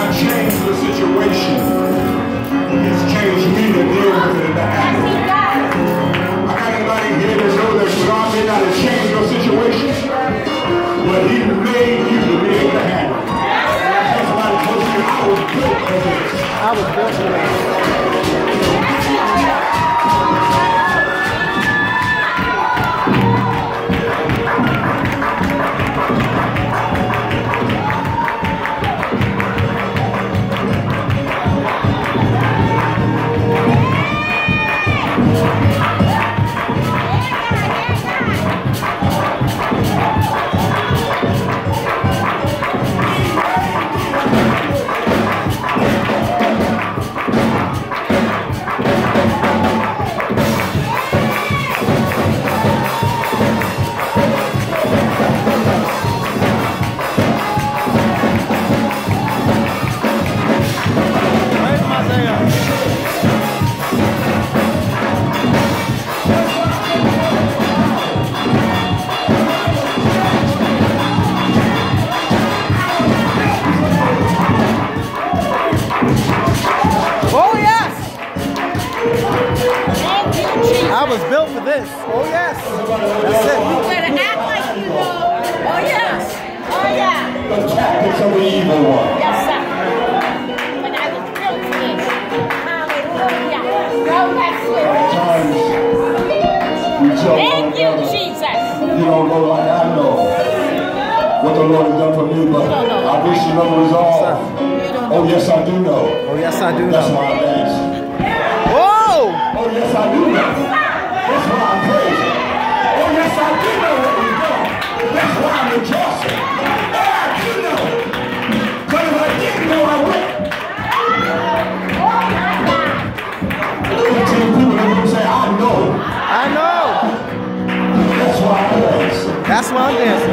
he does not change the situation. Has changed me to deal with it in the habit. I got anybody here that know that God may not have changed was built for this. Oh yes. That's it. You better act like you know. Oh, yes. Oh, yeah. The tactics of the evil one. Yes, sir. But I was built for this. Hallelujah. Go next week. Times Thank you, Jesus. You don't know like I know what the Lord has done for me, but don't know. I wish you know resolve. You don't Oh, yes, I do know. Oh yes, I do know. why I dance. Whoa! Oh, yes, I do know. That's why I praise Him. Oh, yes, I do know what He's done. That's why I'm rejoicing. Oh, I do know. Because if I didn't know, I wouldn't. Look at ten people that will say, I know. I know. That's why I dance. That's why I'm dancing.